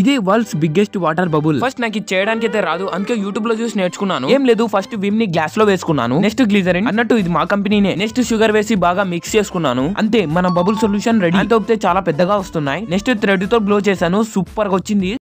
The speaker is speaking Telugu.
ఇదే world's biggest water bubble. First నాకు ఇది చేయడానికి అయితే రాదు అందుకే యూట్యూబ్లో చూసి నేర్చుకున్నాను. ఏం లేదు ఫస్ట్ విమ్ని గ్లాస్లో వేసుకున్నాను. Next glycerin. అన్నట్టు ఇది మా కంపెనీనే. నెక్స్ట్ షుగర్ వేసి బాగా మిక్స్ చేసుకున్నాను. అంతే మన బబుల్ సొల్యూషన్ రెడీ. అంత చాలా పెద్దగా వస్తున్నాయి. నెక్స్ట్ థ్రెడ్తో బ్లో చేశాను. సూపర్గా వచ్చింది.